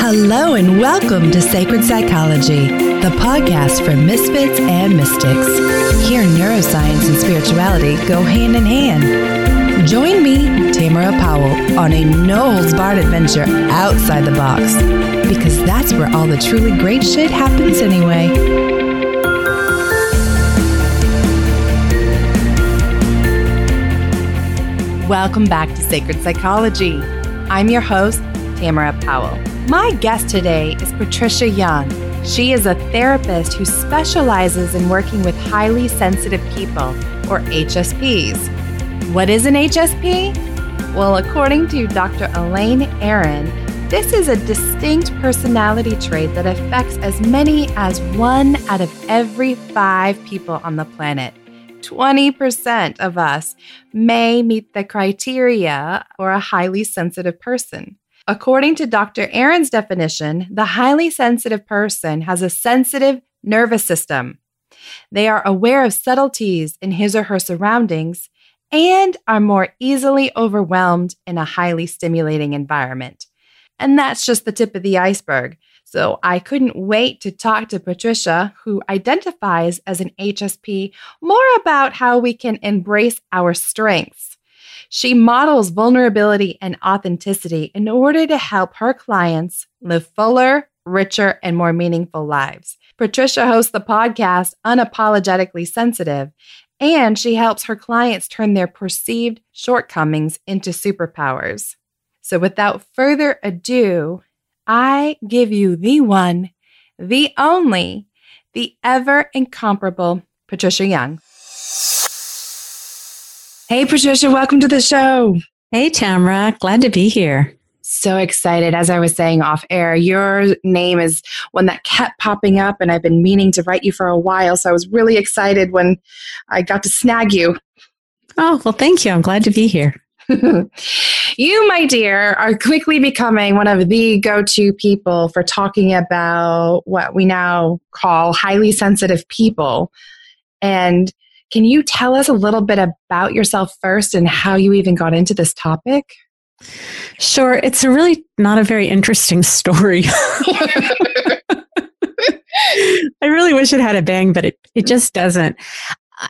Hello, and welcome to Sacred Psychology, the podcast for misfits and mystics. Here, neuroscience and spirituality go hand in hand. Join me, Tamara Powell, on a no holds barred adventure outside the box, because that's where all the truly great shit happens anyway. Welcome back to Sacred Psychology. I'm your host, Tamara Powell. My guest today is Patricia Young. She is a therapist who specializes in working with highly sensitive people, or HSPs. What is an HSP? Well, according to Dr. Elaine Aron, this is a distinct personality trait that affects as many as one out of every five people on the planet. 20% of us may meet the criteria for a highly sensitive person. According to Dr. Aron's definition, the highly sensitive person has a sensitive nervous system. They are aware of subtleties in his or her surroundings and are more easily overwhelmed in a highly stimulating environment. And that's just the tip of the iceberg. So I couldn't wait to talk to Patricia, who identifies as an HSP, more about how we can embrace our strengths she models vulnerability and authenticity in order to help her clients live fuller, richer, and more meaningful lives. Patricia hosts the podcast Unapologetically Sensitive, and she helps her clients turn their perceived shortcomings into superpowers. So, without further ado, I give you the one, the only, the ever incomparable Patricia Young. Hey, Patricia, welcome to the show. Hey, Tamara. Glad to be here. So excited. As I was saying off air, your name is one that kept popping up, and I've been meaning to write you for a while. So I was really excited when I got to snag you. Oh, well, thank you. I'm glad to be here. you, my dear, are quickly becoming one of the go to people for talking about what we now call highly sensitive people. And can you tell us a little bit about yourself first and how you even got into this topic? Sure. It's a really not a very interesting story. I really wish it had a bang, but it, it just doesn't.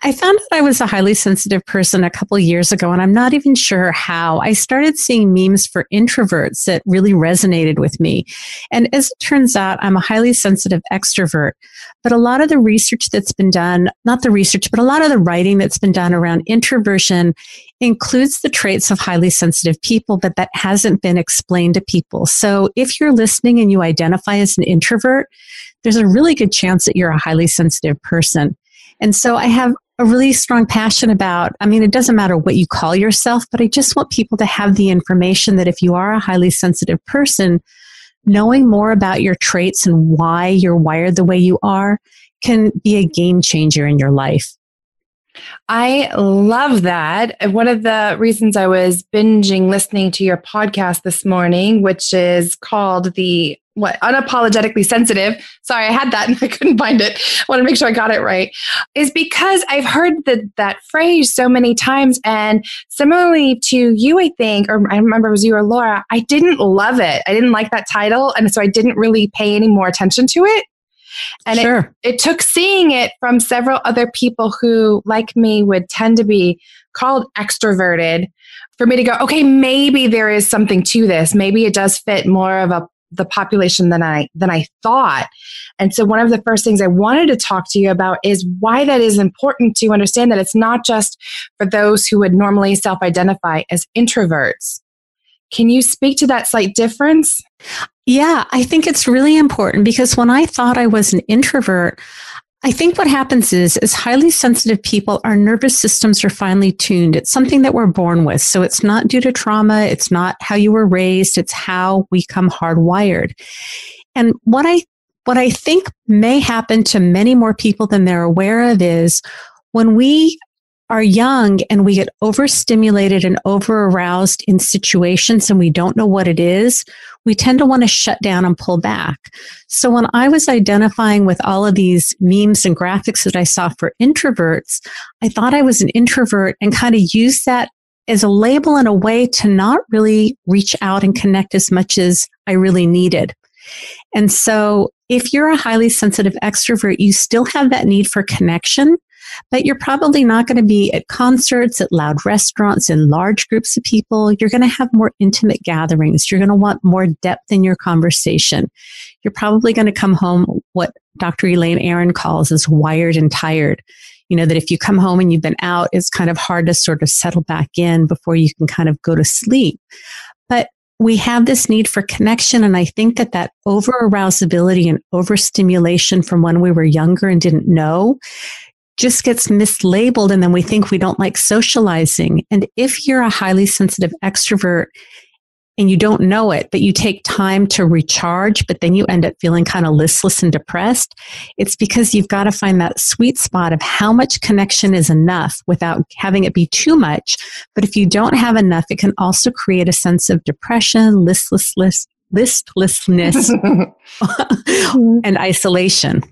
I found out I was a highly sensitive person a couple years ago, and I'm not even sure how. I started seeing memes for introverts that really resonated with me. And as it turns out, I'm a highly sensitive extrovert. But a lot of the research that's been done, not the research, but a lot of the writing that's been done around introversion includes the traits of highly sensitive people, but that hasn't been explained to people. So if you're listening and you identify as an introvert, there's a really good chance that you're a highly sensitive person. And so I have a really strong passion about, I mean, it doesn't matter what you call yourself, but I just want people to have the information that if you are a highly sensitive person, knowing more about your traits and why you're wired the way you are can be a game changer in your life. I love that. One of the reasons I was binging listening to your podcast this morning, which is called the what unapologetically sensitive. Sorry i had that and i couldn't find it. I want to make sure i got it right. Is because i've heard the, that phrase so many times and similarly to you i think or i remember it was you or laura i didn't love it. I didn't like that title and so i didn't really pay any more attention to it. And sure. it, it took seeing it from several other people who like me would tend to be called extroverted for me to go okay maybe there is something to this. Maybe it does fit more of a the population than I than I thought. And so one of the first things I wanted to talk to you about is why that is important to understand that it's not just for those who would normally self-identify as introverts. Can you speak to that slight difference? Yeah, I think it's really important because when I thought I was an introvert, I think what happens is, as highly sensitive people, our nervous systems are finely tuned. It's something that we're born with. So it's not due to trauma. It's not how you were raised. It's how we come hardwired. And what I, what I think may happen to many more people than they're aware of is when we are young and we get overstimulated and over aroused in situations and we don't know what it is, we tend to want to shut down and pull back. So when I was identifying with all of these memes and graphics that I saw for introverts, I thought I was an introvert and kind of used that as a label and a way to not really reach out and connect as much as I really needed. And so if you're a highly sensitive extrovert, you still have that need for connection, but you're probably not going to be at concerts, at loud restaurants, in large groups of people. You're going to have more intimate gatherings. You're going to want more depth in your conversation. You're probably going to come home what Dr. Elaine Aron calls as wired and tired. You know, that if you come home and you've been out, it's kind of hard to sort of settle back in before you can kind of go to sleep. But we have this need for connection. And I think that that over arousability and overstimulation from when we were younger and didn't know just gets mislabeled. And then we think we don't like socializing. And if you're a highly sensitive extrovert and you don't know it, but you take time to recharge, but then you end up feeling kind of listless and depressed, it's because you've got to find that sweet spot of how much connection is enough without having it be too much. But if you don't have enough, it can also create a sense of depression, listlessness, listlessness, and isolation.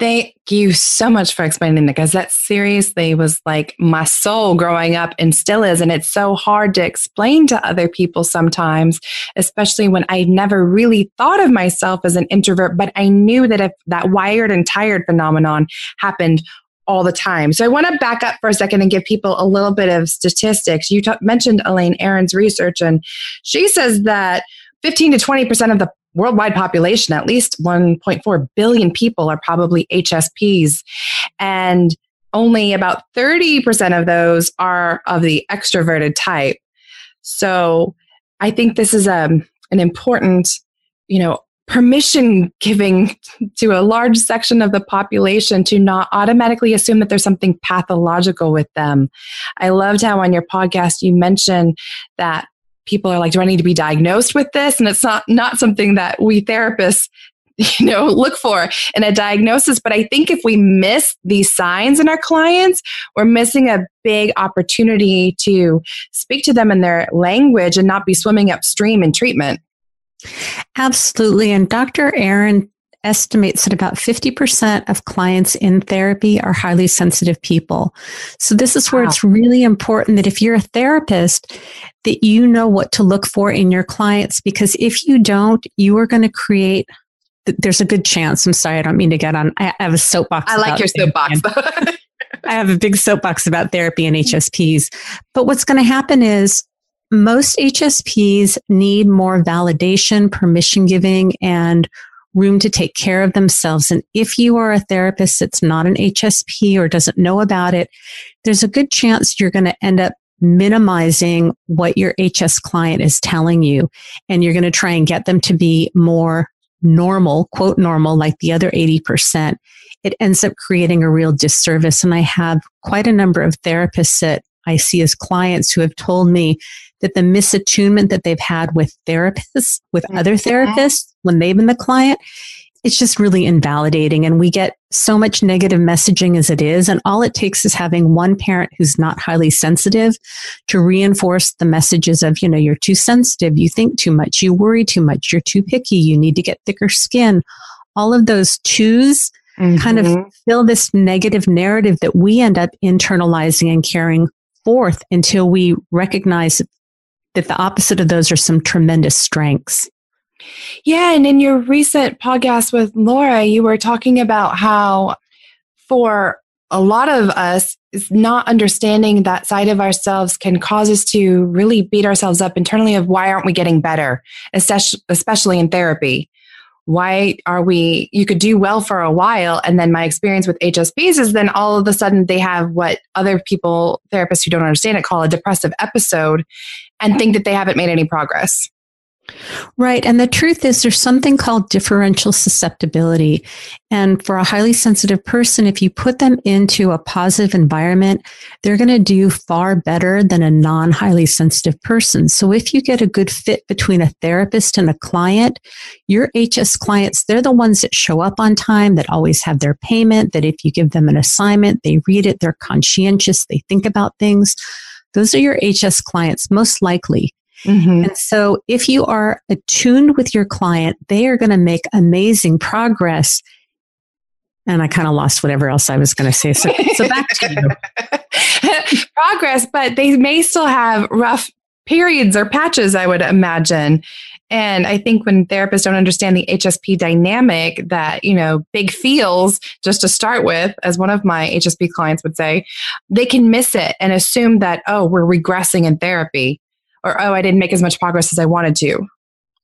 Thank you so much for explaining that because that seriously was like my soul growing up and still is. And it's so hard to explain to other people sometimes, especially when I never really thought of myself as an introvert, but I knew that if that wired and tired phenomenon happened all the time. So I want to back up for a second and give people a little bit of statistics. You t- mentioned Elaine Aron's research, and she says that 15 to 20% of the worldwide population, at least 1.4 billion people are probably HSPs. And only about 30% of those are of the extroverted type. So I think this is a, um, an important, you know, permission giving to a large section of the population to not automatically assume that there's something pathological with them. I loved how on your podcast you mentioned that people are like, do I need to be diagnosed with this? And it's not, not something that we therapists you know look for in a diagnosis. But i think if we miss these signs in our clients we're missing a big opportunity to speak to them in their language and not be swimming upstream in treatment. Absolutely. And dr Aron estimates that about 50% of clients in therapy are highly sensitive people. So this is where wow. it's really important that if you're a therapist, that you know what to look for in your clients, because if you don't, you are going to create there's a good chance. I'm sorry, I don't mean to get on. I have a soapbox. I like your soapbox. I have a big soapbox about therapy and HSPs. But what's going to happen is most HSPs need more validation, permission giving, and room to take care of themselves. And if you are a therapist that's not an HSP or doesn't know about it, there's a good chance you're going to end up minimizing what your HS client is telling you. And you're going to try and get them to be more normal, quote normal, like the other 80%. It ends up creating a real disservice. And I have quite a number of therapists that I see as clients who have told me that the misattunement that they've had with therapists, with other therapists, when they've been the client, it's just really invalidating. And we get so much negative messaging as it is. And all it takes is having one parent who's not highly sensitive to reinforce the messages of, you know, you're too sensitive, you think too much, you worry too much, you're too picky, you need to get thicker skin. All of those twos mm-hmm. kind of mm-hmm. fill this negative narrative that we end up internalizing and carrying forth until we recognize that the opposite of those are some tremendous strengths. Yeah. And in your recent podcast with Laura, you were talking about how for a lot of us, not understanding that side of ourselves can cause us to really beat ourselves up internally of why aren't we getting better, especially in therapy why are we you could do well for a while and then my experience with hsps is then all of a sudden they have what other people therapists who don't understand it call a depressive episode and think that they haven't made any progress Right. And the truth is, there's something called differential susceptibility. And for a highly sensitive person, if you put them into a positive environment, they're going to do far better than a non highly sensitive person. So if you get a good fit between a therapist and a client, your HS clients, they're the ones that show up on time, that always have their payment, that if you give them an assignment, they read it, they're conscientious, they think about things. Those are your HS clients, most likely. Mm-hmm. And so if you are attuned with your client, they are going to make amazing progress. and I kind of lost whatever else I was going to say. So, so back to you. Progress, but they may still have rough periods or patches, I would imagine. And I think when therapists don't understand the HSP dynamic, that, you know, big feels, just to start with, as one of my HSP clients would say, they can miss it and assume that, oh, we're regressing in therapy or, oh, I didn't make as much progress as I wanted to.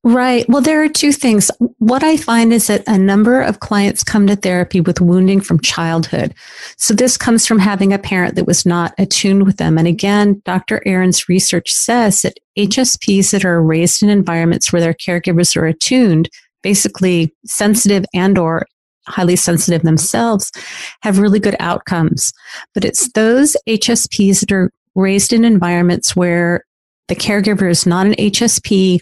Right. Well, there are two things. What I find is that a number of clients come to therapy with wounding from childhood. So this comes from having a parent that was not attuned with them. And again, Dr. Aron's research says that HSPs that are raised in environments where their caregivers are attuned, basically sensitive and or highly sensitive themselves, have really good outcomes. But it's those HSPs that are raised in environments where the caregiver is not an HSP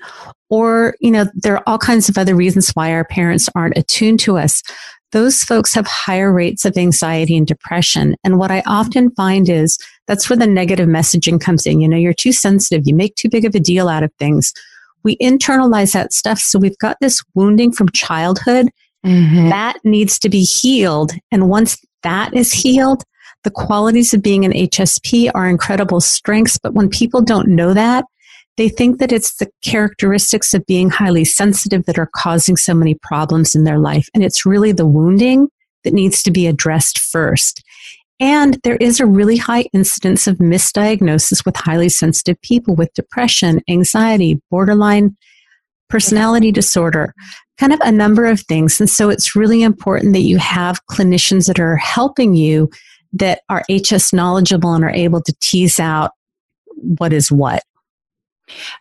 or, you know, there are all kinds of other reasons why our parents aren't attuned to us. Those folks have higher rates of anxiety and depression. And what I often find is that's where the negative messaging comes in. You know, you're too sensitive. You make too big of a deal out of things. We internalize that stuff. So we've got this wounding from childhood mm-hmm. that needs to be healed. And once that is healed, the qualities of being an HSP are incredible strengths. But when people don't know that, they think that it's the characteristics of being highly sensitive that are causing so many problems in their life. And it's really the wounding that needs to be addressed first. And there is a really high incidence of misdiagnosis with highly sensitive people with depression, anxiety, borderline personality disorder, kind of a number of things. And so it's really important that you have clinicians that are helping you that are HS knowledgeable and are able to tease out what is what.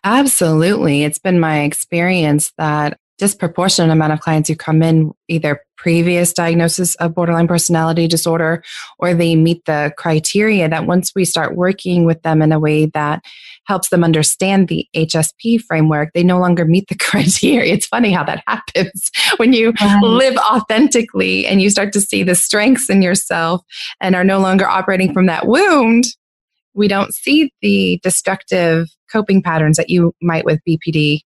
Absolutely. It's been my experience that disproportionate amount of clients who come in either previous diagnosis of borderline personality disorder or they meet the criteria that once we start working with them in a way that helps them understand the HSP framework, they no longer meet the criteria. It's funny how that happens when you right. live authentically and you start to see the strengths in yourself and are no longer operating from that wound we don't see the destructive coping patterns that you might with BPD.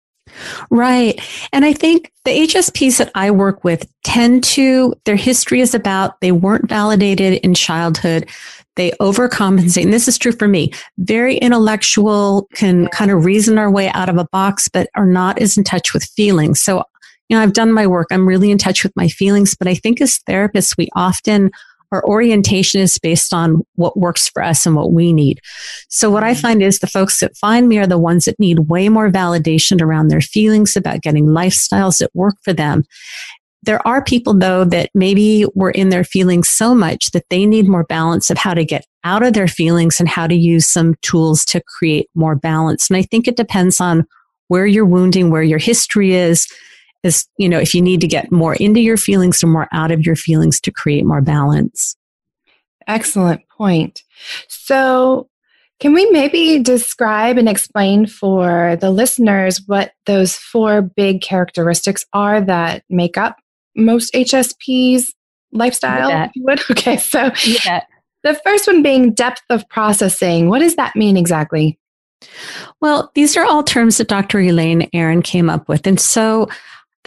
Right. And I think the HSPs that I work with tend to, their history is about they weren't validated in childhood. They overcompensate. And this is true for me. Very intellectual, can kind of reason our way out of a box, but are not as in touch with feelings. So, you know, I've done my work. I'm really in touch with my feelings, but I think as therapists, we often our orientation is based on what works for us and what we need. So what I mm-hmm. find is the folks that find me are the ones that need way more validation around their feelings about getting lifestyles that work for them. There are people though that maybe were in their feelings so much that they need more balance of how to get out of their feelings and how to use some tools to create more balance. And I think it depends on where you're wounding, where your history is, is, you know, if you need to get more into your feelings or more out of your feelings to create more balance. Excellent point. So, can we maybe describe and explain for the listeners what those four big characteristics are that make up most HSPs lifestyle, if you would? Okay, so the first one being depth of processing. What does that mean exactly? Well, these are all terms that Dr. Elaine Aron came up with. And so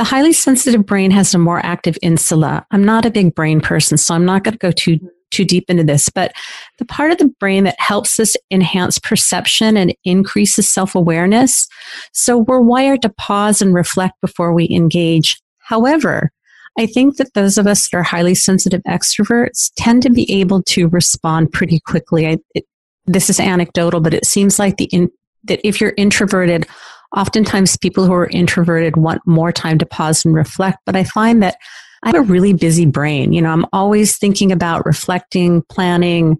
the highly sensitive brain has a more active insula. I'm not a big brain person, so I'm not going to go too too deep into this, but the part of the brain that helps us enhance perception and increases self-awareness. So we're wired to pause and reflect before we engage. However, I think that those of us that are highly sensitive extroverts tend to be able to respond pretty quickly. I, it, this is anecdotal, but it seems like the in, that if you're introverted, Oftentimes, people who are introverted want more time to pause and reflect, but I find that I have a really busy brain. You know, I'm always thinking about reflecting, planning.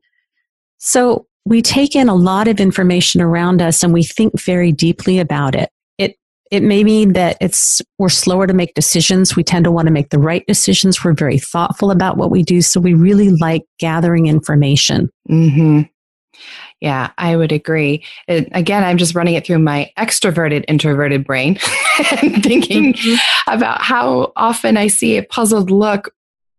So we take in a lot of information around us and we think very deeply about it. It it may mean that it's we're slower to make decisions. We tend to want to make the right decisions. We're very thoughtful about what we do. So we really like gathering information. Mm-hmm. Yeah, I would agree. It, again, I'm just running it through my extroverted, introverted brain and thinking mm-hmm. about how often I see a puzzled look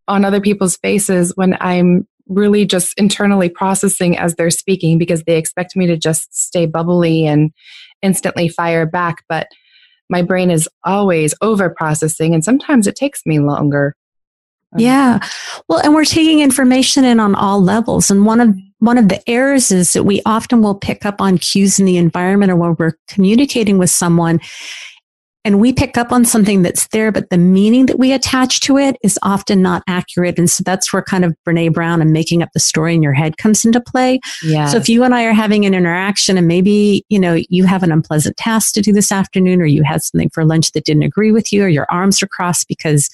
on other people's faces when I'm really just internally processing as they're speaking because they expect me to just stay bubbly and instantly fire back. But my brain is always over processing, and sometimes it takes me longer. Um, yeah. Well, and we're taking information in on all levels. And one of one of the errors is that we often will pick up on cues in the environment or when we're communicating with someone and we pick up on something that's there, but the meaning that we attach to it is often not accurate. And so that's where kind of Brene Brown and making up the story in your head comes into play. Yeah. So if you and I are having an interaction and maybe, you know, you have an unpleasant task to do this afternoon or you had something for lunch that didn't agree with you or your arms are crossed because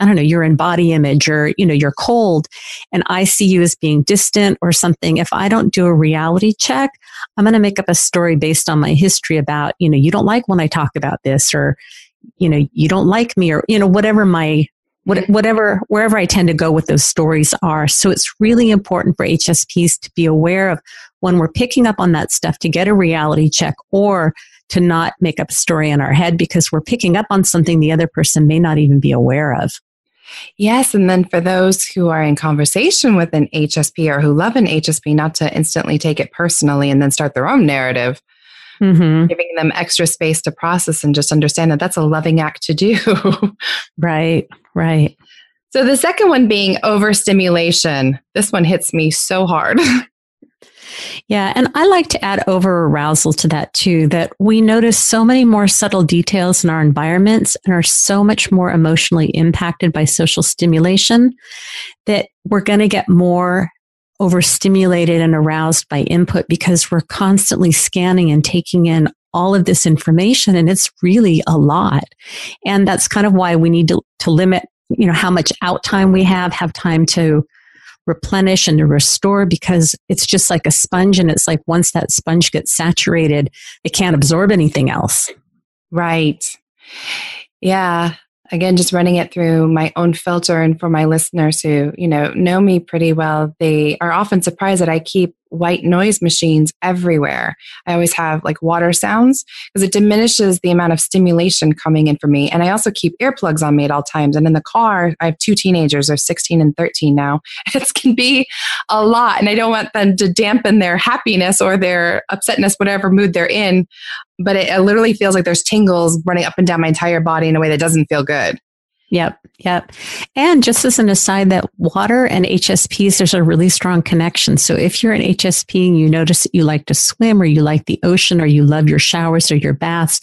I don't know, you're in body image or, you know, you're cold and I see you as being distant or something. If I don't do a reality check, I'm going to make up a story based on my history about, you know, you don't like when I talk about this or, you know, you don't like me or, you know, whatever my, whatever, wherever I tend to go with those stories are. So it's really important for HSPs to be aware of when we're picking up on that stuff to get a reality check or to not make up a story in our head because we're picking up on something the other person may not even be aware of. Yes. And then for those who are in conversation with an HSP or who love an HSP, not to instantly take it personally and then start their own narrative, mm-hmm. giving them extra space to process and just understand that that's a loving act to do. right, right. So the second one being overstimulation. This one hits me so hard. Yeah. And I like to add over arousal to that too, that we notice so many more subtle details in our environments and are so much more emotionally impacted by social stimulation that we're going to get more overstimulated and aroused by input because we're constantly scanning and taking in all of this information and it's really a lot. And that's kind of why we need to, to limit, you know, how much out time we have, have time to replenish and to restore because it's just like a sponge. And it's like once that sponge gets saturated, it can't absorb anything else. Right. Yeah. Again, just running it through my own filter and for my listeners who, you know, know me pretty well, they are often surprised that I keep white noise machines everywhere. I always have like water sounds because it diminishes the amount of stimulation coming in for me. And I also keep earplugs on me at all times. And in the car, I have two teenagers, they're 16 and 13 now. It can be a lot. And I don't want them to dampen their happiness or their upsetness, whatever mood they're in. But it, it literally feels like there's tingles running up and down my entire body in a way that doesn't feel good. Yep. Yep. And just as an aside, that water and HSPs, there's a really strong connection. So if you're an HSP and you notice that you like to swim or you like the ocean or you love your showers or your baths,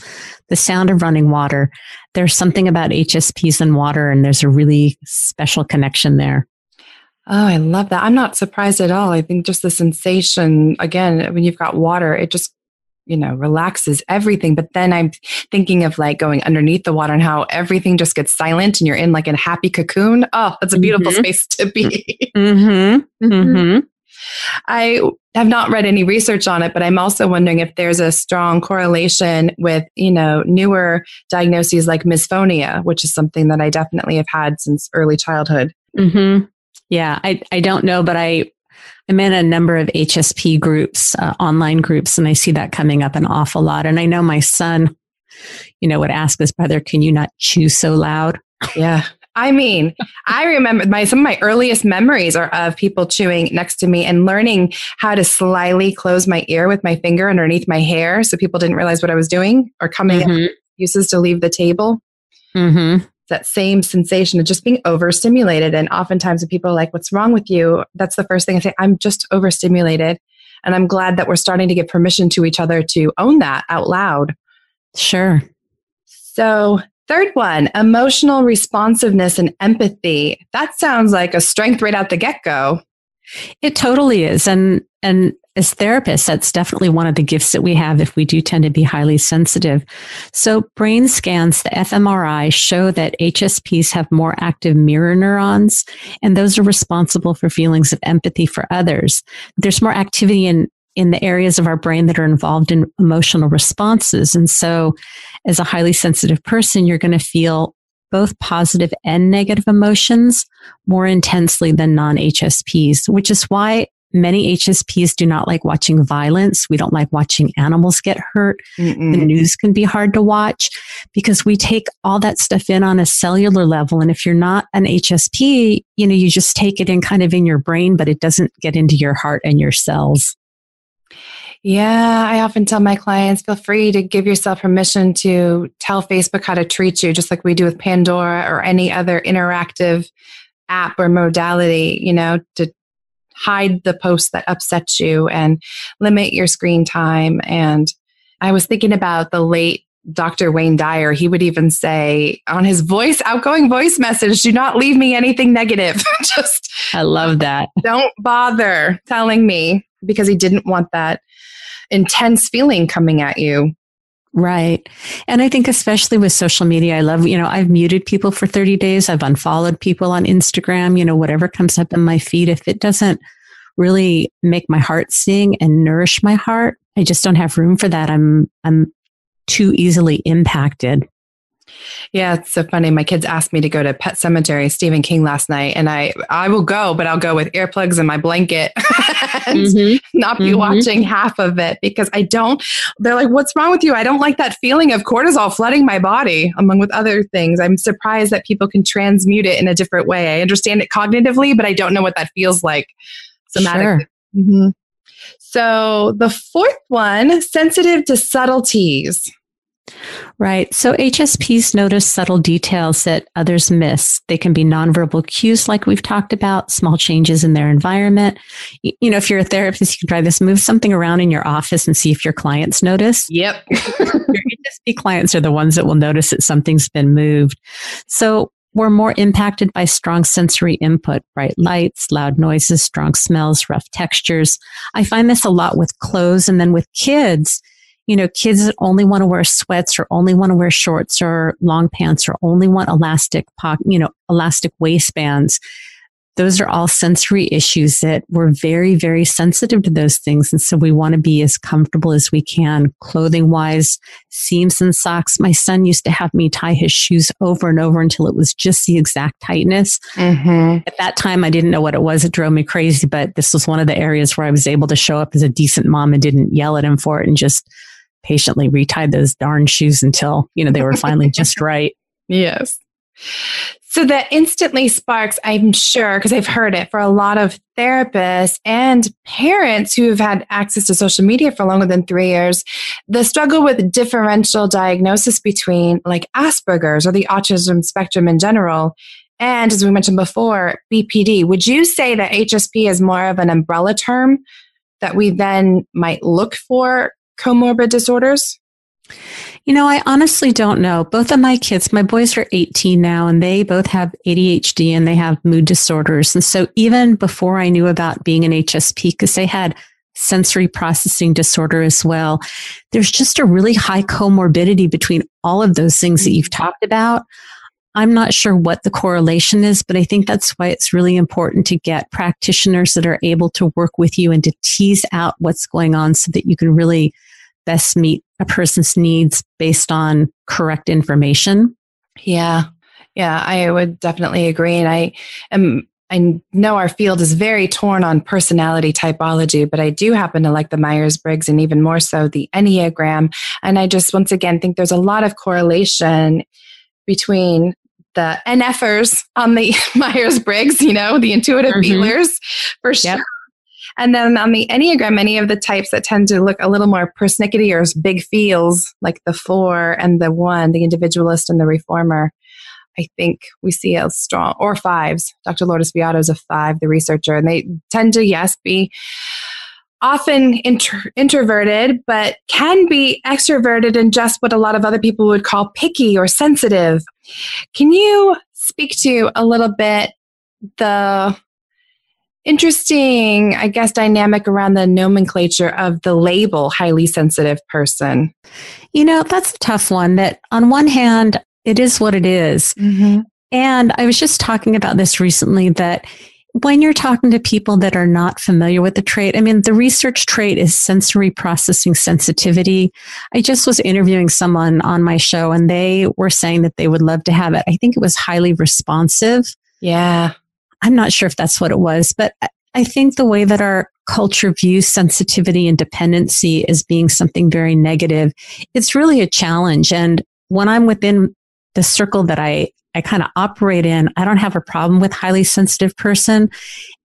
the sound of running water, there's something about HSPs and water, and there's a really special connection there. Oh, I love that. I'm not surprised at all. I think just the sensation, again, when you've got water, it just you know, relaxes everything. But then I'm thinking of like going underneath the water and how everything just gets silent and you're in like a happy cocoon. Oh, that's a beautiful mm-hmm. space to be. Mm-hmm. mm-hmm. Mm-hmm. I have not read any research on it, but I'm also wondering if there's a strong correlation with, you know, newer diagnoses like misophonia, which is something that I definitely have had since early childhood. Mm-hmm. Yeah, I, I don't know, but I I'm in a number of HSP groups, uh, online groups, and I see that coming up an awful lot. And I know my son, you know, would ask his brother, "Can you not chew so loud?" Yeah. I mean, I remember my some of my earliest memories are of people chewing next to me and learning how to slyly close my ear with my finger underneath my hair so people didn't realize what I was doing or coming mm-hmm. up uses to leave the table. Mm-hmm that same sensation of just being overstimulated. And oftentimes when people are like, what's wrong with you? That's the first thing I say, I'm just overstimulated. And I'm glad that we're starting to give permission to each other to own that out loud. Sure. So, third one, emotional responsiveness and empathy. That sounds like a strength right out the get go. It totally is. And and as therapists, that's definitely one of the gifts that we have if we do tend to be highly sensitive. So, brain scans, the fMRI, show that HSPs have more active mirror neurons, and those are responsible for feelings of empathy for others. There's more activity in in the areas of our brain that are involved in emotional responses. And so, as a highly sensitive person, you're going to feel both positive and negative emotions more intensely than non HSPs, which is why Many HSPs do not like watching violence. We don't like watching animals get hurt. Mm-mm. The news can be hard to watch because we take all that stuff in on a cellular level. And if you're not an HSP, you know, you just take it in kind of in your brain, but it doesn't get into your heart and your cells. Yeah, I often tell my clients feel free to give yourself permission to tell Facebook how to treat you, just like we do with Pandora or any other interactive app or modality, you know, to hide the posts that upset you and limit your screen time. And I was thinking about the late Dr. Wayne Dyer, he would even say on his voice, outgoing voice message, do not leave me anything negative. Just I love that. Don't bother telling me because he didn't want that intense feeling coming at you. Right. And I think especially with social media, I love, you know, I've muted people for 30 days. I've unfollowed people on Instagram, you know, whatever comes up in my feed. If it doesn't really make my heart sing and nourish my heart, I just don't have room for that. I'm, I'm too easily impacted. Yeah, it's so funny. My kids asked me to go to Pet Sematary, Stephen King last night, and I I will go, but I'll go with earplugs and my blanket and mm-hmm. not be mm-hmm. watching half of it because I don't. They're like, "What's wrong with you?" I don't like that feeling of cortisol flooding my body, among with other things. I'm surprised that people can transmute it in a different way. I understand it cognitively, but I don't know what that feels like somatically. Sure. Mm-hmm. So the fourth one, sensitive to subtleties. Right. So HSPs notice subtle details that others miss. They can be nonverbal cues, like we've talked about, small changes in their environment. You know, if you're a therapist, you can try this move something around in your office and see if your clients notice. Yep. your HSP clients are the ones that will notice that something's been moved. So we're more impacted by strong sensory input, bright lights, loud noises, strong smells, rough textures. I find this a lot with clothes and then with kids you know, kids that only want to wear sweats or only want to wear shorts or long pants or only want elastic pocket, you know, elastic waistbands. Those are all sensory issues that we're very, very sensitive to those things. And so we want to be as comfortable as we can, clothing wise, seams and socks. My son used to have me tie his shoes over and over until it was just the exact tightness. Mm-hmm. At that time, I didn't know what it was. It drove me crazy, but this was one of the areas where I was able to show up as a decent mom and didn't yell at him for it and just patiently retied those darn shoes until, you know, they were finally just right. Yes. So that instantly sparks, I'm sure, because I've heard it for a lot of therapists and parents who have had access to social media for longer than three years, the struggle with differential diagnosis between like Asperger's or the autism spectrum in general. And as we mentioned before, BPD. Would you say that HSP is more of an umbrella term that we then might look for comorbid disorders? You know, I honestly don't know. Both of my kids, my boys are 18 now, and they both have ADHD and they have mood disorders. And so even before I knew about being an HSP, because they had sensory processing disorder as well, there's just a really high comorbidity between all of those things that you've talked about. I'm not sure what the correlation is, but I think that's why it's really important to get practitioners that are able to work with you and to tease out what's going on so that you can really best meet a person's needs based on correct information. Yeah. Yeah, I would definitely agree. And I am I know our field is very torn on personality typology, but I do happen to like the Myers Briggs and even more so the Enneagram. And I just once again think there's a lot of correlation between the NFers on the Myers Briggs, you know, the intuitive mm-hmm. feelers for sure. Yep. And then on the Enneagram, many of the types that tend to look a little more persnickety or big feels, like the four and the one, the individualist and the reformer, I think we see a strong, or fives. Dr. Lourdes Beato is a five, the researcher, and they tend to, yes, be often inter- introverted, but can be extroverted and just what a lot of other people would call picky or sensitive. Can you speak to a little bit the interesting, I guess, dynamic around the nomenclature of the label highly sensitive person? You know, that's a tough one. That on one hand, it is what it is. Mm-hmm. And I was just talking about this recently that when you're talking to people that are not familiar with the trait, I mean, the research trait is sensory processing sensitivity. I just was interviewing someone on my show and they were saying that they would love to have it. I think it was highly responsive. Yeah. I'm not sure if that's what it was, but I think the way that our culture views sensitivity and dependency as being something very negative, it's really a challenge. And when I'm within the circle that I, I kind of operate in, I don't have a problem with highly sensitive person.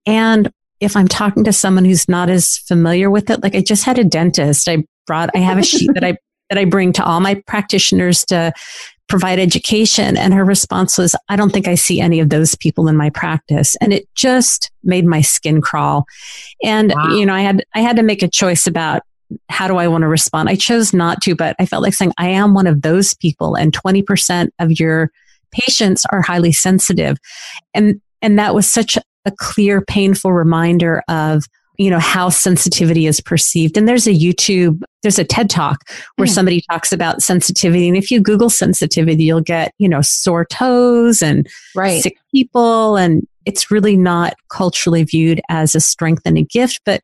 And if I'm talking to someone who's not as familiar with it, like I just had a dentist, I brought, I have a sheet that I that I bring to all my practitioners to provide education. And her response was, I don't think I see any of those people in my practice. And it just made my skin crawl. And, wow. you know, I had, I had to make a choice about how do I want to respond? I chose not to, but I felt like saying, I am one of those people and 20% of your patients are highly sensitive. And, and that was such a clear, painful reminder of, you know, how sensitivity is perceived. And there's a YouTube, there's a TED talk where mm. somebody talks about sensitivity. And if you Google sensitivity, you'll get, you know, sore toes and right. sick people. And it's really not culturally viewed as a strength and a gift, but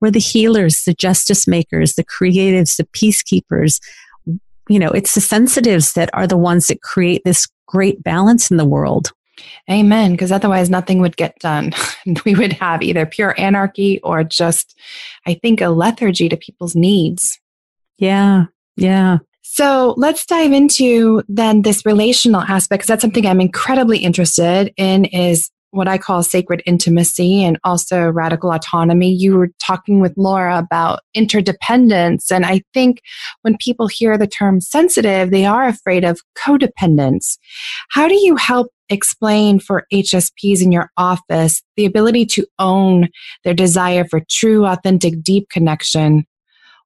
we're the healers, the justice makers, the creatives, the peacekeepers. You know, it's the sensitives that are the ones that create this great balance in the world. Amen. Because otherwise, nothing would get done. we would have either pure anarchy or just, I think, a lethargy to people's needs. Yeah. Yeah. So let's dive into then this relational aspect because that's something I'm incredibly interested in is what I call sacred intimacy and also radical autonomy. You were talking with Laura about interdependence. And I think when people hear the term sensitive, they are afraid of codependence. How do you help explain for HSPs in your office the ability to own their desire for true, authentic, deep connection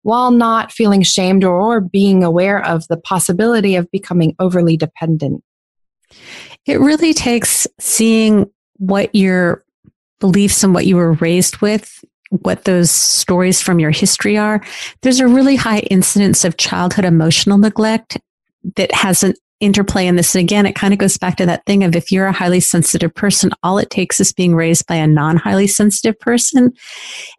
while not feeling shamed or being aware of the possibility of becoming overly dependent? It really takes seeing what your beliefs and what you were raised with, what those stories from your history are, there's a really high incidence of childhood emotional neglect that has an interplay in this. And again, it kind of goes back to that thing of if you're a highly sensitive person, all it takes is being raised by a non highly sensitive person.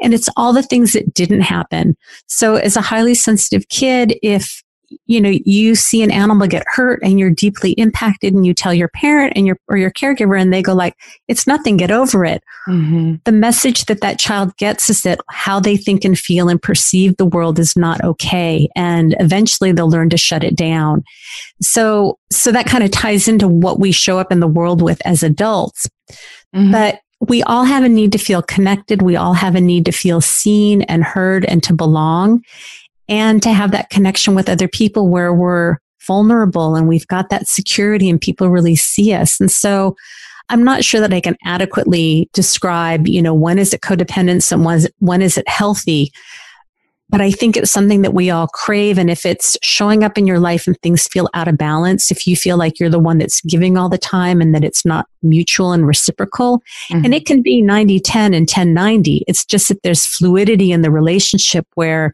And it's all the things that didn't happen. So as a highly sensitive kid, if you know you see an animal get hurt and you're deeply impacted and you tell your parent and your or your caregiver and they go like it's nothing get over it mm-hmm. the message that that child gets is that how they think and feel and perceive the world is not okay and eventually they'll learn to shut it down so so that kind of ties into what we show up in the world with as adults mm-hmm. but we all have a need to feel connected. We all have a need to feel seen and heard and to belong and to have that connection with other people where we're vulnerable and we've got that security and people really see us. And so I'm not sure that I can adequately describe, you know, when is it codependence and when is it, when is it healthy? But I think it's something that we all crave. And if it's showing up in your life and things feel out of balance, if you feel like you're the one that's giving all the time and that it's not mutual and reciprocal, mm-hmm. and it can be 90 10 and 10 90, it's just that there's fluidity in the relationship where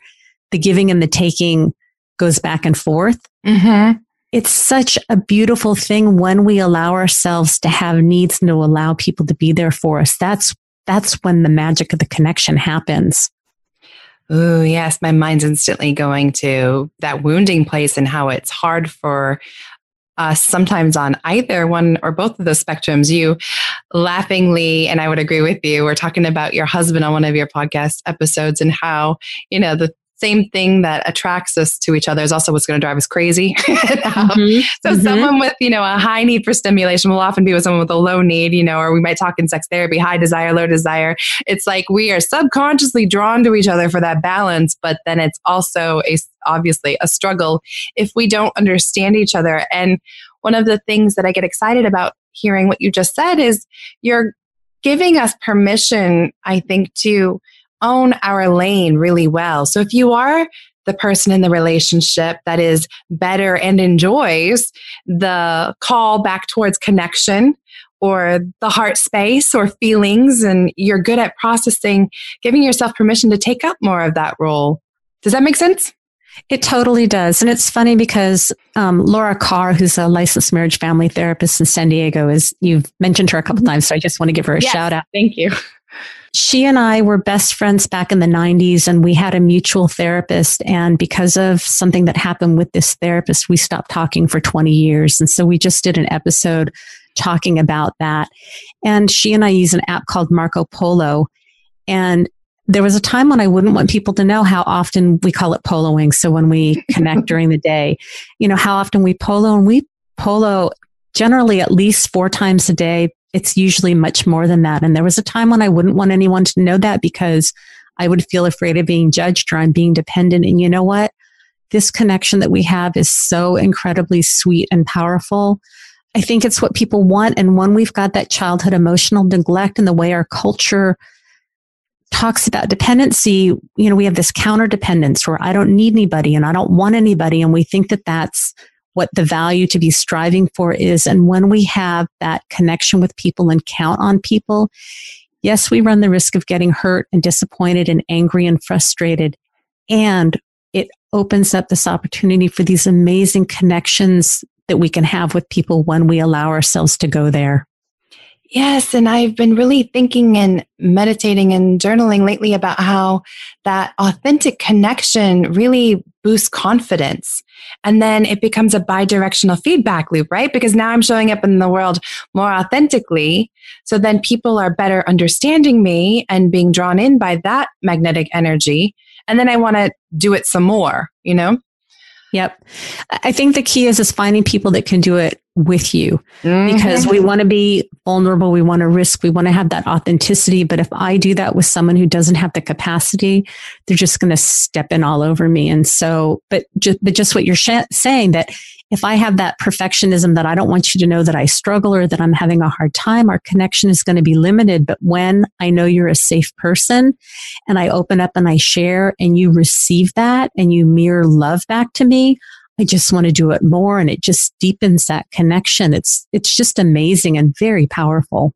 the giving and the taking goes back and forth. Mm-hmm. It's such a beautiful thing when we allow ourselves to have needs and to allow people to be there for us. That's that's when the magic of the connection happens. Oh, yes. My mind's instantly going to that wounding place and how it's hard for us sometimes on either one or both of those spectrums. You laughingly, and I would agree with you, we're talking about your husband on one of your podcast episodes and how, you know, the same thing that attracts us to each other is also what's going to drive us crazy. mm-hmm. So mm-hmm. someone with, you know, a high need for stimulation will often be with someone with a low need, you know, or we might talk in sex therapy, high desire, low desire. It's like we are subconsciously drawn to each other for that balance, but then it's also a obviously a struggle if we don't understand each other. And one of the things that I get excited about hearing what you just said is you're giving us permission, I think, to own our lane really well. So if you are the person in the relationship that is better and enjoys the call back towards connection or the heart space or feelings, and you're good at processing, giving yourself permission to take up more of that role. Does that make sense? It totally does. And it's funny because um, Laura Carr, who's a licensed marriage family therapist in San Diego, is you've mentioned her a couple times. So I just want to give her a yes, shout out. Thank you. She and I were best friends back in the 90s, and we had a mutual therapist. And because of something that happened with this therapist, we stopped talking for 20 years. And so we just did an episode talking about that. And she and I use an app called Marco Polo. And there was a time when I wouldn't want people to know how often we call it poloing. So when we connect during the day, you know, how often we polo and we polo generally at least four times a day, it's usually much more than that. And there was a time when I wouldn't want anyone to know that because I would feel afraid of being judged or I'm being dependent. And you know what? this connection that we have is so incredibly sweet and powerful. I think it's what people want. And when we've got that childhood emotional neglect and the way our culture talks about dependency, you know, we have this counter dependence where I don't need anybody and I don't want anybody. And we think that that's what the value to be striving for is. And when we have that connection with people and count on people, yes, we run the risk of getting hurt and disappointed and angry and frustrated. And it opens up this opportunity for these amazing connections that we can have with people when we allow ourselves to go there. Yes. And I've been really thinking and meditating and journaling lately about how that authentic connection really boosts confidence. And then it becomes a bi directional feedback loop, right? Because now I'm showing up in the world more authentically. So then people are better understanding me and being drawn in by that magnetic energy. And then I want to do it some more, you know? Yep. I think the key is is finding people that can do it with you mm-hmm. because we want to be vulnerable. We want to risk. We want to have that authenticity. But if I do that with someone who doesn't have the capacity, they're just going to step in all over me. And so, but just, but just what you're sh- saying that if I have that perfectionism that I don't want you to know that I struggle or that I'm having a hard time, our connection is going to be limited. But when I know you're a safe person and I open up and I share and you receive that and you mirror love back to me, I just want to do it more and it just deepens that connection. It's, it's just amazing and very powerful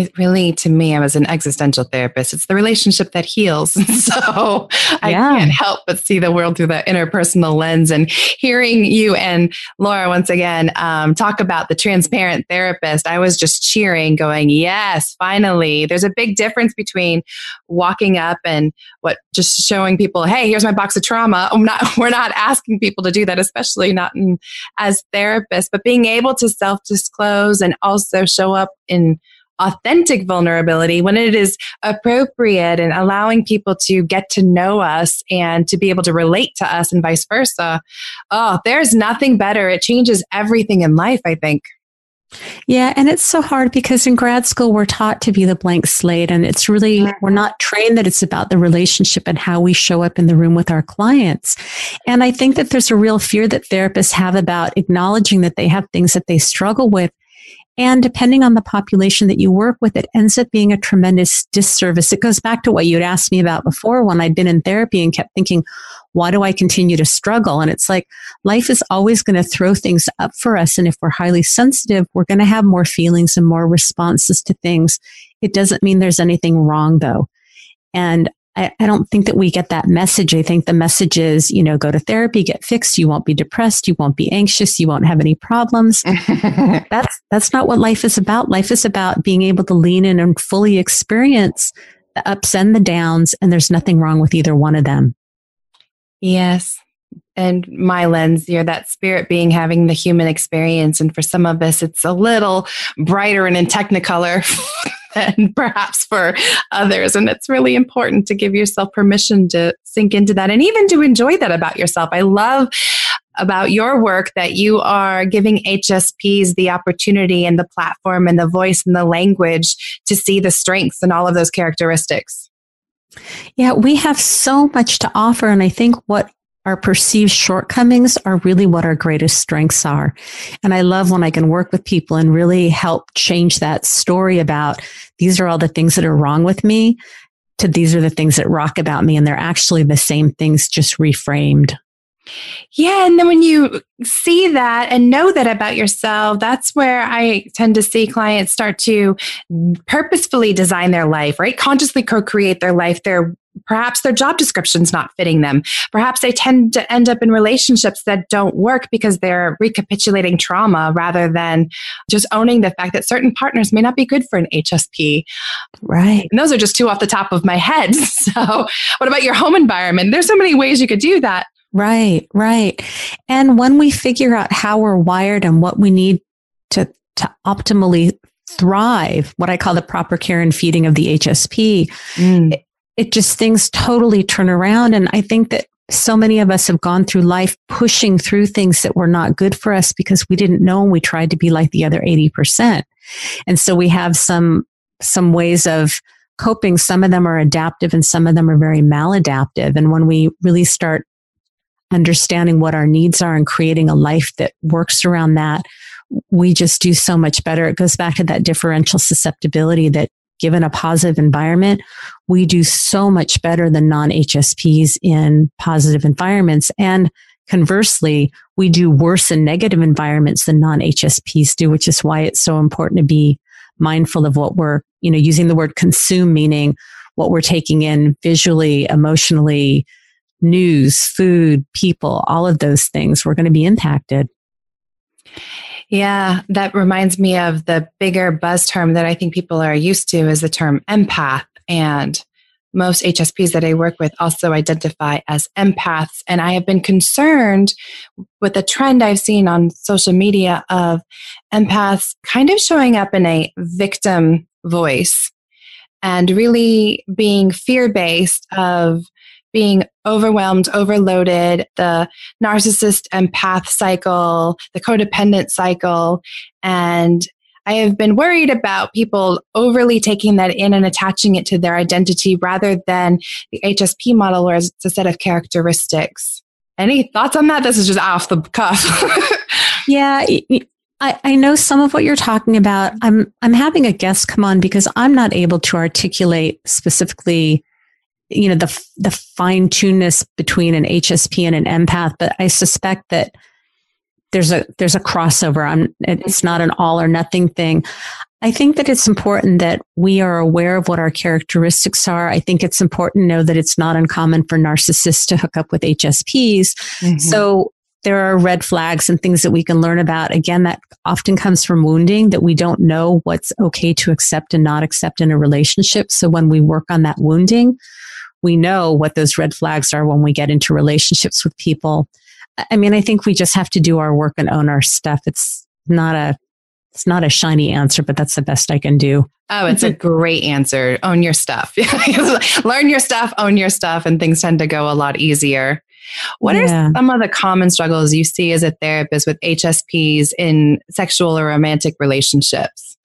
it really to me i was an existential therapist. It's the relationship that heals. So i yeah. can't help but see the world through that interpersonal lens and hearing you and laura once again um, talk about the transparent therapist. I was just cheering going yes finally. There's a big difference between walking up and what just showing people hey here's my box of trauma. I'm not we're not asking people to do that especially not in, as therapists but being able to self disclose and also show up in authentic vulnerability when it is appropriate and allowing people to get to know us and to be able to relate to us and vice versa. Oh, there's nothing better. It changes everything in life, I think. Yeah, and it's so hard because in grad school we're taught to be the blank slate and it's really we're not trained that it's about the relationship and how we show up in the room with our clients. And I think that there's a real fear that therapists have about acknowledging that they have things that they struggle with and depending on the population that you work with, it ends up being a tremendous disservice. It goes back to what you'd asked me about before when I'd been in therapy and kept thinking, why do I continue to struggle? And it's like life is always going to throw things up for us. And if we're highly sensitive, we're going to have more feelings and more responses to things. It doesn't mean there's anything wrong though. And I, I, don't think that we get that message. I think the message is, you know, go to therapy, get fixed. You won't be depressed. You won't be anxious. You won't have any problems. that's, that's not what life is about. Life is about being able to lean in and fully experience the ups and the downs. And there's nothing wrong with either one of them. Yes. And my lens, you're that spirit being having the human experience. And for some of us, it's a little brighter and in technicolor. than perhaps for others. And it's really important to give yourself permission to sink into that and even to enjoy that about yourself. I love about your work that you are giving HSPs the opportunity and the platform and the voice and the language to see the strengths and all of those characteristics. Yeah, we have so much to offer. And I think what our perceived shortcomings are really what our greatest strengths are. And I love when I can work with people and really help change that story about these are all the things that are wrong with me to these are the things that rock about me. And they're actually the same things, just reframed. Yeah. And then when you see that and know that about yourself, that's where I tend to see clients start to purposefully design their life, right? Consciously co create their life. They're perhaps their job description's not fitting them. Perhaps they tend to end up in relationships that don't work because they're recapitulating trauma rather than just owning the fact that certain partners may not be good for an HSP. Right. And those are just two off the top of my head. So, what about your home environment? There's so many ways you could do that. Right, right. And when we figure out how we're wired and what we need to to optimally thrive, what I call the proper care and feeding of the HSP, mm. It, just things totally turn around. And I think that so many of us have gone through life pushing through things that were not good for us because we didn't know and we tried to be like the other 80%. And so we have some, some ways of coping. Some of them are adaptive and some of them are very maladaptive. And when we really start understanding what our needs are and creating a life that works around that, we just do so much better. It goes back to that differential susceptibility that given a positive environment, we do so much better than non HSPs in positive environments. And conversely, we do worse in negative environments than non HSPs do, which is why it's so important to be mindful of what we're, you know, using the word consume, meaning what we're taking in visually, emotionally, news, food, people, all of those things, we're going to be impacted. Yeah, that reminds me of the bigger buzz term that I think people are used to is the term empath. And most HSPs that I work with also identify as empaths. And I have been concerned with the trend I've seen on social media of empaths kind of showing up in a victim voice and really being fear based of being overwhelmed, overloaded, the narcissist empath cycle, the codependent cycle. And I have been worried about people overly taking that in and attaching it to their identity rather than the HSP model, where it's a set of characteristics. Any thoughts on that? This is just off the cuff. yeah. I, I know some of what you're talking about. I'm I'm having a guest come on because I'm not able to articulate specifically you know the the fine tunedness between an HSP and an empath, but I suspect that there's a there's a crossover. I'm, it's not an all or nothing thing. I think that it's important that we are aware of what our characteristics are. I think it's important to know that it's not uncommon for narcissists to hook up with HSPs. Mm-hmm. So there are red flags and things that we can learn about. Again, that often comes from wounding that we don't know what's okay to accept and not accept in a relationship. So when we work on that wounding, we know what those red flags are when we get into relationships with people. I mean, I think we just have to do our work and own our stuff. It's not a it's not a shiny answer, but that's the best I can do. Oh, it's a great answer. Own your stuff. Learn your stuff, own your stuff, and things tend to go a lot easier. What yeah. are some of the common struggles you see as a therapist with HSPs in sexual or romantic relationships?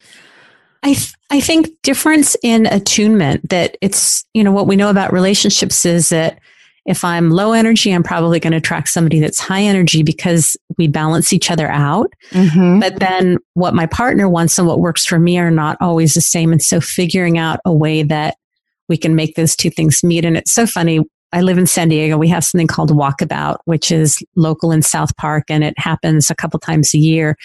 I, th- I think difference in attunement that it's, you know, what we know about relationships is that if I'm low energy, I'm probably going to attract somebody that's high energy because we balance each other out. Mm-hmm. But then what my partner wants and what works for me are not always the same. And so figuring out a way that we can make those two things meet. And it's so funny. I live in San Diego. We have something called Walkabout, which is local in South Park, and it happens a couple times a year.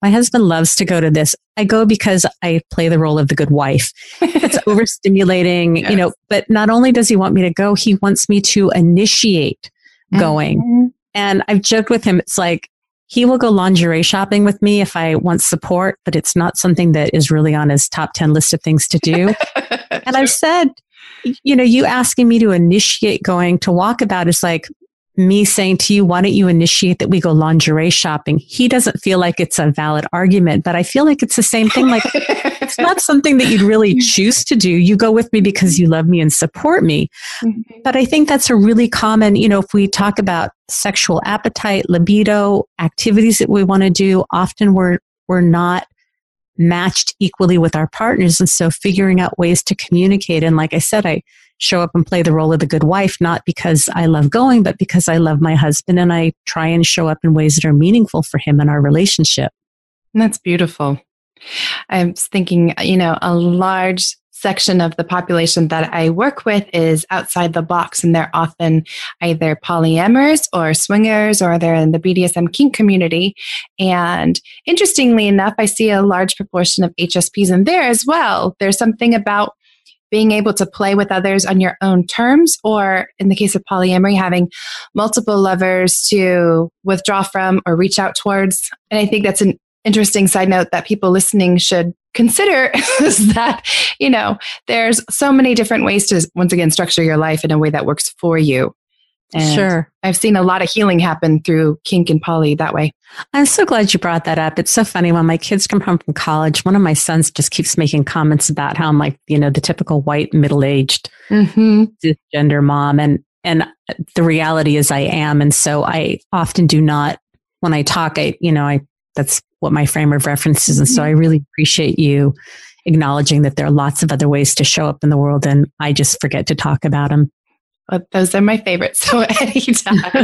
My husband loves to go to this. I go because I play the role of the good wife. It's overstimulating, yes. you know, but not only does he want me to go, he wants me to initiate going. Mm-hmm. And I've joked with him, it's like, he will go lingerie shopping with me if I want support, but it's not something that is really on his top 10 list of things to do. and I've said, you know, you asking me to initiate going to walkabout is like me saying to you, why don't you initiate that we go lingerie shopping? He doesn't feel like it's a valid argument, but I feel like it's the same thing. Like it's not something that you'd really choose to do. You go with me because you love me and support me. Mm-hmm. But I think that's a really common, you know, if we talk about sexual appetite, libido, activities that we want to do, often we're, we're not matched equally with our partners. And so figuring out ways to communicate. And like I said, I show up and play the role of the good wife, not because I love going, but because I love my husband and I try and show up in ways that are meaningful for him and our relationship. That's beautiful. I was thinking, you know, a large section of the population that I work with is outside the box, and they're often either polyamorous or swingers, or they're in the BDSM kink community. And interestingly enough, I see a large proportion of HSPs in there as well. There's something about being able to play with others on your own terms, or in the case of polyamory, having multiple lovers to withdraw from or reach out towards. And I think that's an interesting side note that people listening should consider is that, you know, there's so many different ways to, once again, structure your life in a way that works for you. And sure. I've seen a lot of healing happen through kink and poly that way. I'm so glad you brought that up. It's so funny when my kids come home from college, one of my sons just keeps making comments about how I'm like, you know, the typical white middle-aged mm-hmm. cisgender mom. And and the reality is I am. And so I often do not when I talk, I, you know, I that's what my frame of reference is. And so I mm-hmm. really appreciate you acknowledging that there are lots of other ways to show up in the world and I just forget to talk about them. Well, those are my favorites. So anytime.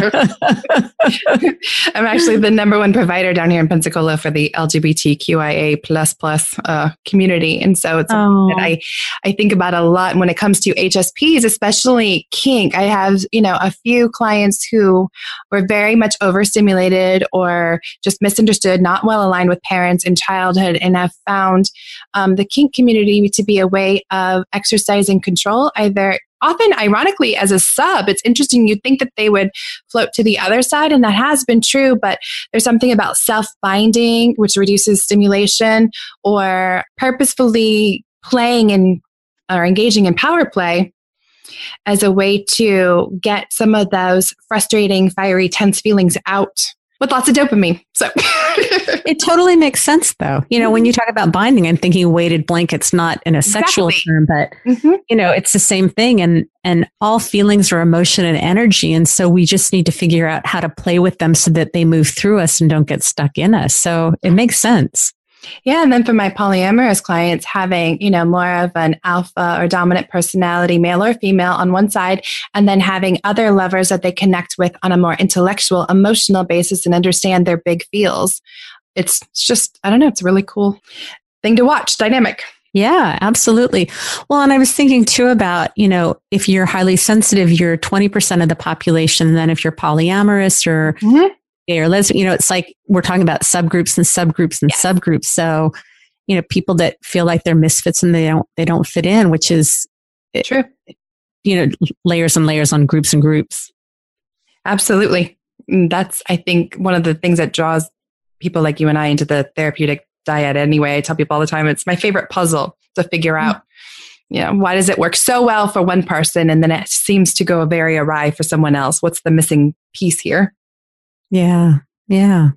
I'm actually the number one provider down here in Pensacola for the LGBTQIA plus plus uh, community, and so it's oh. that I I think about a lot when it comes to HSPs, especially kink. I have you know a few clients who were very much overstimulated or just misunderstood, not well aligned with parents in childhood, and have found um, the kink community to be a way of exercising control, either often ironically as a sub it's interesting you'd think that they would float to the other side and that has been true but there's something about self-binding which reduces stimulation or purposefully playing and or engaging in power play as a way to get some of those frustrating fiery tense feelings out with lots of dopamine. So it totally makes sense though. You know, when you talk about binding, I'm thinking weighted blankets, not in a sexual exactly. term, but mm-hmm. you know, it's the same thing. And and all feelings are emotion and energy. And so we just need to figure out how to play with them so that they move through us and don't get stuck in us. So it makes sense. Yeah, and then for my polyamorous clients, having you know more of an alpha or dominant personality, male or female, on one side, and then having other lovers that they connect with on a more intellectual, emotional basis and understand their big feels. It's just I don't know, it's a really cool thing to watch. Dynamic. Yeah, absolutely. Well, and I was thinking too about, you know, if you're highly sensitive, you're 20% of the population. And then if you're polyamorous or mm-hmm gay or lesbian. You know, it's like we're talking about subgroups and subgroups and subgroups. So, you know, people that feel like they're misfits and they don't they don't fit in, which is eh, true. You know, layers and layers on groups and groups. Absolutely. Mm, that's I think one of the things that draws people like you and I into the therapeutic diet anyway. I tell people all the time it's my favorite puzzle to figure mm. out. You know, why does it work so well for one person and then it seems to go very awry for someone else? What's the missing piece here? Yeah. Yeah.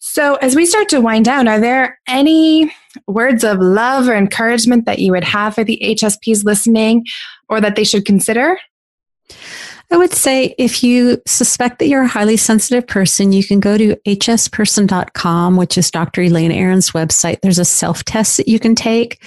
So, as we start to wind down, are there any words of love or encouragement that you would have for the HSPs listening or that they should consider? I would say if you suspect that you're a highly sensitive person, you can go to hsperson.com, which is Dr. Elaine Aron's website. There's a self test that you can take.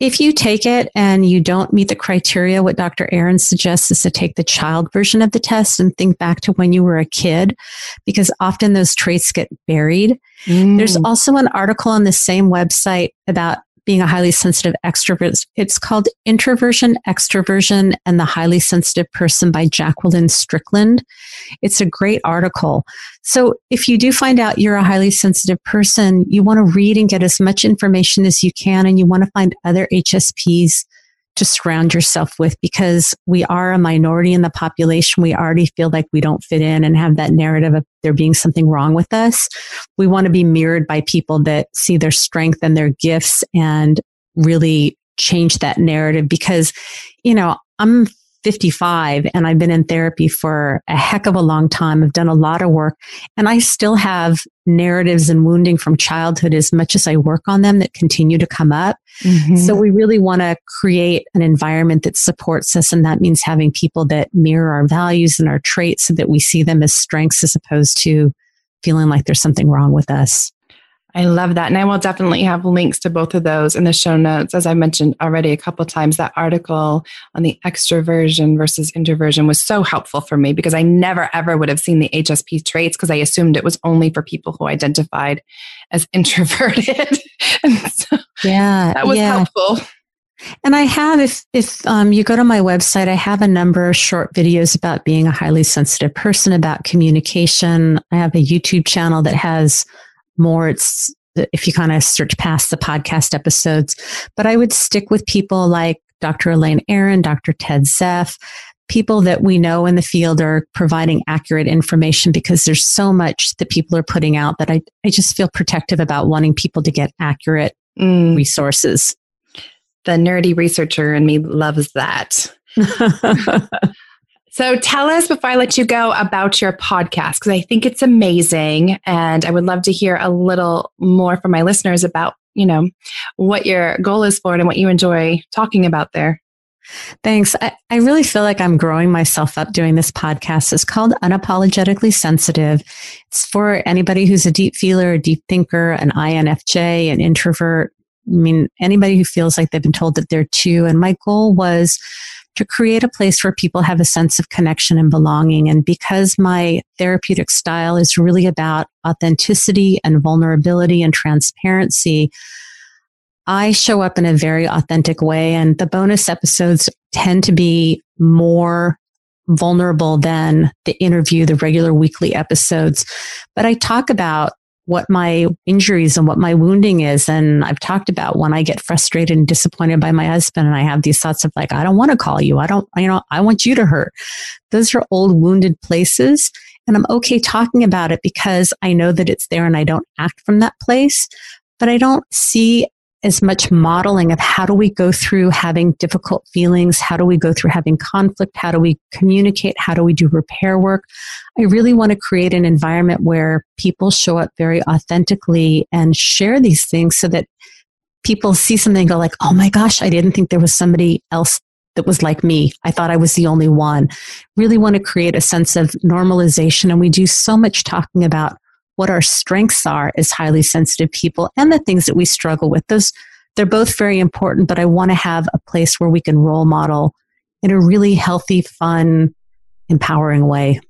If you take it and you don't meet the criteria, what Dr. Aron suggests is to take the child version of the test and think back to when you were a kid, because often those traits get buried. Mm. There's also an article on the same website about being a highly sensitive extrovert. It's called Introversion, Extroversion, and the Highly Sensitive Person by Jacqueline Strickland. It's a great article. So if you do find out you're a highly sensitive person, you want to read and get as much information as you can, and you want to find other HSPs to surround yourself with because we are a minority in the population. We already feel like we don't fit in and have that narrative of there being something wrong with us. We want to be mirrored by people that see their strength and their gifts and really change that narrative because, you know, I'm 55 and I've been in therapy for a heck of a long time. I've done a lot of work and I still have narratives and wounding from childhood as much as I work on them that continue to come up. Mm-hmm. So we really want to create an environment that supports us. And that means having people that mirror our values and our traits so that we see them as strengths as opposed to feeling like there's something wrong with us. I love that. And I will definitely have links to both of those in the show notes. As I mentioned already a couple times, that article on the extroversion versus introversion was so helpful for me because I never ever would have seen the HSP traits because I assumed it was only for people who identified as introverted. so yeah. That was yeah. helpful. And I have, if if um, you go to my website, I have a number of short videos about being a highly sensitive person, about communication. I have a YouTube channel that has more. It's if you kind of search past the podcast episodes, but I would stick with people like Dr. Elaine Aron, Dr. Ted Zeff, people that we know in the field are providing accurate information because there's so much that people are putting out that I, I just feel protective about wanting people to get accurate mm. resources. The nerdy researcher in me loves that. So tell us before I let you go about your podcast, because I think it's amazing. And I would love to hear a little more from my listeners about, you know, what your goal is for it and what you enjoy talking about there. Thanks. I, I really feel like I'm growing myself up doing this podcast. It's called Unapologetically Sensitive. It's for anybody who's a deep feeler, a deep thinker, an INFJ, an introvert. I mean, anybody who feels like they've been told that they're too. And my goal was to create a place where people have a sense of connection and belonging. And because my therapeutic style is really about authenticity and vulnerability and transparency, I show up in a very authentic way. And the bonus episodes tend to be more vulnerable than the interview, the regular weekly episodes. But I talk about what my injuries and what my wounding is. And I've talked about when I get frustrated and disappointed by my husband and I have these thoughts of like, I don't want to call you. I don't, you know, I want you to hurt. Those are old wounded places. And I'm okay talking about it because I know that it's there and I don't act from that place. But I don't see as much modeling of how do we go through having difficult feelings? How do we go through having conflict? How do we communicate? How do we do repair work? I really want to create an environment where people show up very authentically and share these things so that people see something and go like, oh my gosh, I didn't think there was somebody else that was like me. I thought I was the only one. Really want to create a sense of normalization. And we do so much talking about what our strengths are as highly sensitive people and the things that we struggle with. Those, they're both very important, but I want to have a place where we can role model in a really healthy, fun, empowering way.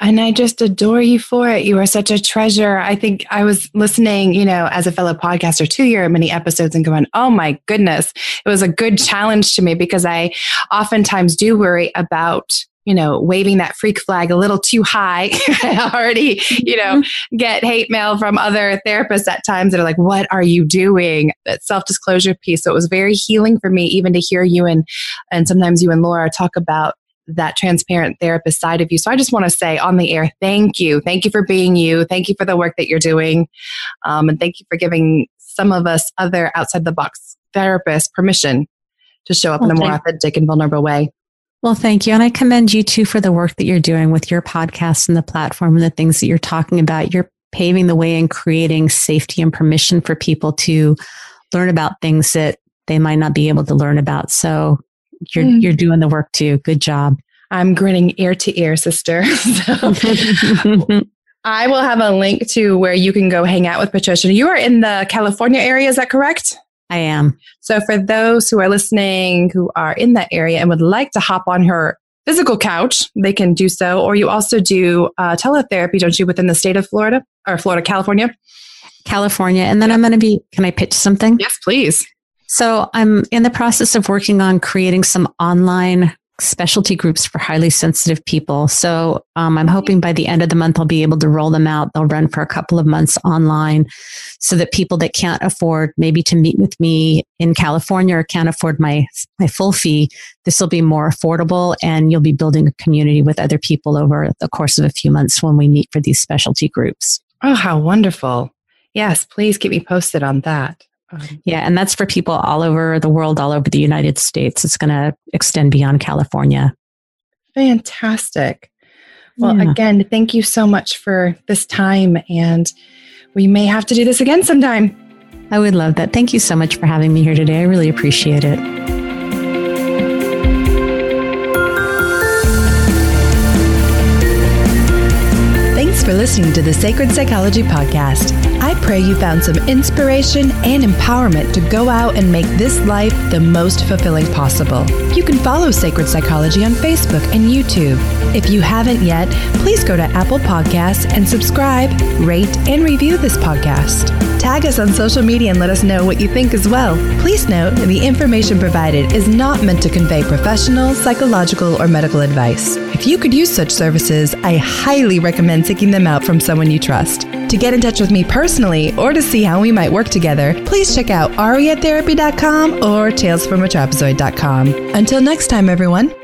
And I just adore you for it. You are such a treasure. I think I was listening, you know, as a fellow podcaster to your many episodes and going, oh my goodness, it was a good challenge to me because I oftentimes do worry about you know, waving that freak flag a little too high. I already, you know, mm-hmm. get hate mail from other therapists at times that are like, what are you doing? That self disclosure piece. So it was very healing for me, even to hear you and, and sometimes you and Laura talk about that transparent therapist side of you. So I just want to say on the air, thank you. Thank you for being you. Thank you for the work that you're doing. Um, and thank you for giving some of us other outside the box therapists permission to show up in a more authentic and vulnerable way. Well, thank you. And I commend you too for the work that you're doing with your podcast and the platform and the things that you're talking about. You're paving the way and creating safety and permission for people to learn about things that they might not be able to learn about. So you're mm. you're doing the work too. Good job. I'm grinning ear to ear, sister. I will have a link to where you can go hang out with Patricia. You are in the California area, is that correct? I am. So for those who are listening who are in that area and would like to hop on her physical couch, they can do so. Or you also do uh, teletherapy, don't you, within the state of Florida or Florida, California? California. And then I'm going to be, can I pitch something? Yes, please. So I'm in the process of working on creating some online specialty groups for highly sensitive people. So um, I'm hoping by the end of the month I'll be able to roll them out. They'll run for a couple of months online so that people that can't afford maybe to meet with me in California or can't afford my my full fee, this will be more affordable and you'll be building a community with other people over the course of a few months when we meet for these specialty groups. Oh, how wonderful. Yes, please keep me posted on that. Um, yeah, and that's for people all over the world, all over the United States. It's going to extend beyond California. Fantastic. Well, yeah. again, thank you so much for this time. And we may have to do this again sometime. I would love that. Thank you so much for having me here today. I really appreciate it. For listening to the Sacred Psychology Podcast. I pray you found some inspiration and empowerment to go out and make this life the most fulfilling possible. You can follow Sacred Psychology on Facebook and YouTube. If you haven't yet, please go to Apple Podcasts and subscribe, rate, and review this podcast. Tag us on social media and let us know what you think as well. Please note the information provided is not meant to convey professional, psychological, or medical advice. If you could use such services, I highly recommend seeking them out from someone you trust. To get in touch with me personally or to see how we might work together, please check out ariatherapy.com or talesfromatrapezoid.com. Until next time, everyone.